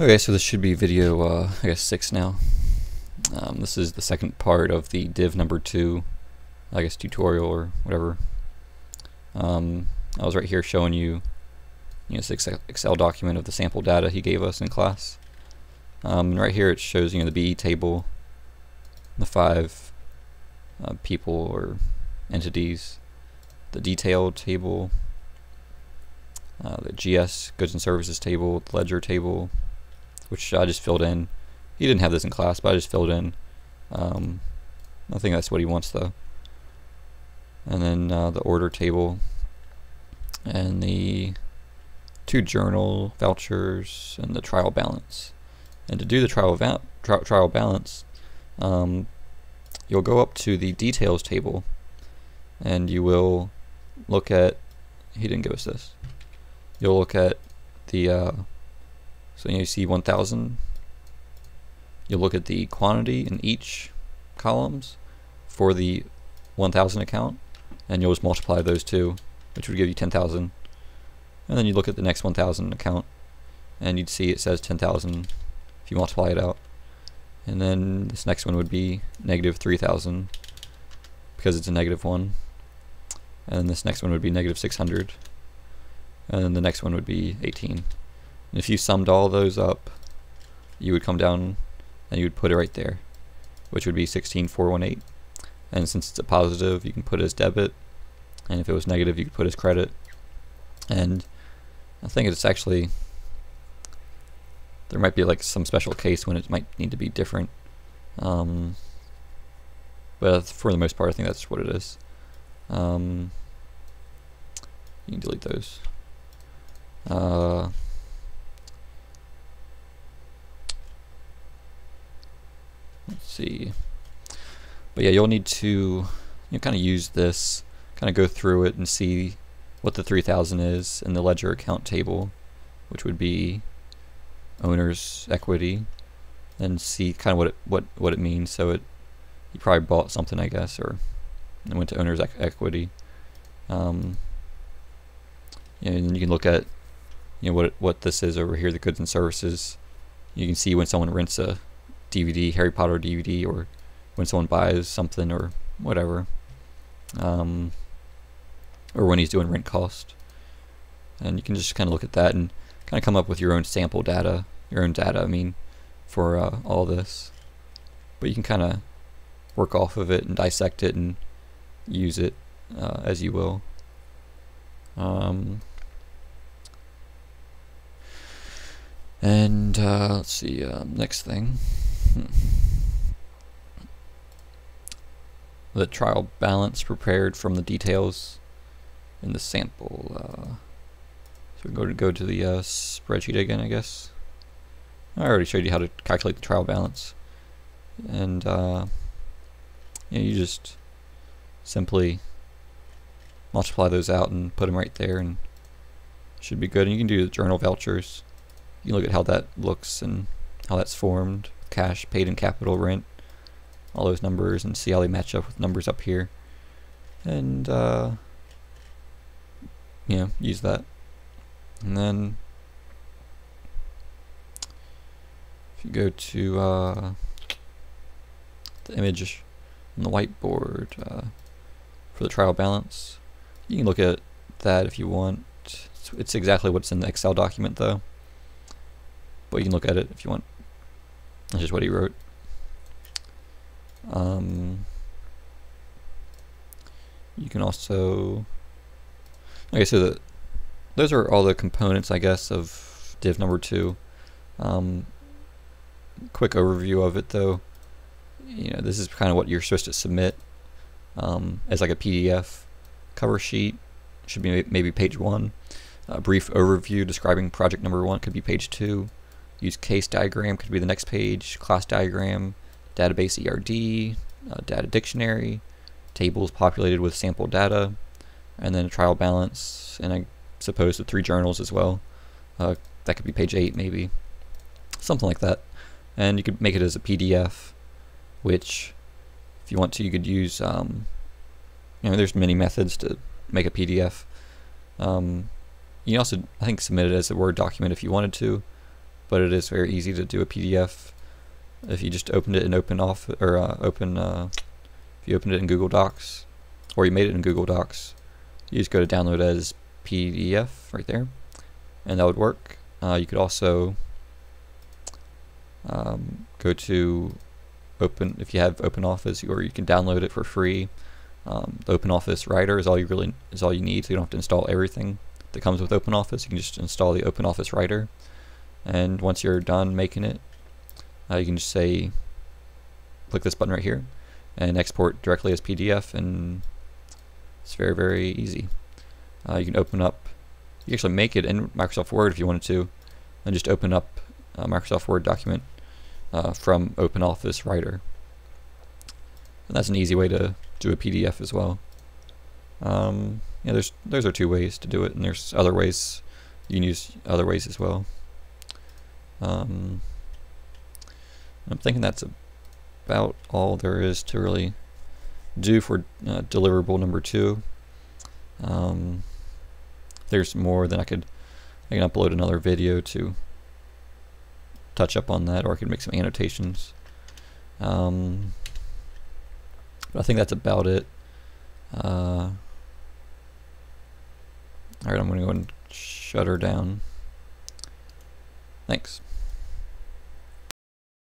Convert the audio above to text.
Okay, so this should be video, uh, I guess, 6 now. Um, this is the second part of the div number 2, I guess, tutorial or whatever. Um, I was right here showing you, you know, this Excel document of the sample data he gave us in class. Um, and right here it shows, you know, the BE table, the five uh, people or entities, the detailed table, uh, the GS, goods and services table, the ledger table, which I just filled in. He didn't have this in class, but I just filled in. Um, I think that's what he wants though. And then uh, the order table and the two journal vouchers and the trial balance. And to do the trial, tri trial balance, um, you'll go up to the details table and you will look at, he didn't give us this, you'll look at the uh, so you see 1000. You'll look at the quantity in each columns for the 1000 account and you'll just multiply those two which would give you 10,000 and then you look at the next 1000 account and you'd see it says 10,000 if you multiply it out. And then this next one would be negative 3,000 because it's a negative one. And then this next one would be negative 600 and then the next one would be 18 and if you summed all those up, you would come down and you would put it right there, which would be 16418. And since it's a positive, you can put it as debit, and if it was negative, you could put it as credit. And I think it's actually there might be like some special case when it might need to be different. Um, but for the most part, I think that's what it is. Um, you can delete those. Uh, see. But yeah, you'll need to you know, kind of use this, kind of go through it and see what the 3000 is in the ledger account table, which would be owner's equity, and see kind of what it, what what it means. So it you probably bought something, I guess, or went to owner's equity. Um, and you can look at you know what what this is over here, the goods and services. You can see when someone rents a DVD, Harry Potter DVD, or when someone buys something or whatever, um, or when he's doing rent cost. And you can just kind of look at that and kind of come up with your own sample data, your own data, I mean, for uh, all this. But you can kind of work off of it and dissect it and use it uh, as you will. Um, and uh, let's see, uh, next thing. The trial balance prepared from the details in the sample. Uh, so go to go to the uh, spreadsheet again, I guess. I already showed you how to calculate the trial balance, and uh, you, you just simply multiply those out and put them right there, and should be good. And you can do the journal vouchers. You can look at how that looks and how that's formed cash paid in capital rent, all those numbers, and see how they match up with numbers up here. And, uh, yeah, use that. And then, if you go to uh, the image on the whiteboard uh, for the trial balance, you can look at that if you want. It's, it's exactly what's in the Excel document though, but you can look at it if you want. That's just what he wrote. Um, you can also, okay, so the, those are all the components, I guess, of div number two. Um, quick overview of it, though. You know, this is kind of what you're supposed to submit um, as like a PDF cover sheet. Should be maybe page one. A brief overview describing project number one could be page two. Use case diagram could be the next page, class diagram, database ERD, uh, data dictionary, tables populated with sample data, and then a trial balance, and I suppose the three journals as well. Uh, that could be page 8 maybe, something like that. And you could make it as a PDF, which if you want to you could use, um, you know, there's many methods to make a PDF. Um, you can also, I think, submit it as a Word document if you wanted to but it is very easy to do a PDF if you just opened it in Open Office or uh, Open. Uh, if you opened it in Google Docs, or you made it in Google Docs, you just go to download as PDF right there, and that would work. Uh, you could also um, go to open if you have Open Office, or you can download it for free. Um, the Open Office Writer is all you really is all you need, so you don't have to install everything that comes with Open Office. You can just install the Open Office Writer, and once you're done making it, uh, you can just say, click this button right here, and export directly as PDF, and it's very very easy. Uh, you can open up, you actually make it in Microsoft Word if you wanted to, and just open up a Microsoft Word document uh, from OpenOffice Writer. And that's an easy way to do a PDF as well. Um, yeah, there's those are two ways to do it, and there's other ways you can use other ways as well. Um, I'm thinking that's about all there is to really do for uh, deliverable number two. Um, there's more than I could. I can upload another video to touch up on that, or I could make some annotations. Um, but I think that's about it. Uh, Alright, I'm going to go and shut her down. Thanks.